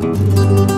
Música